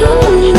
Oh,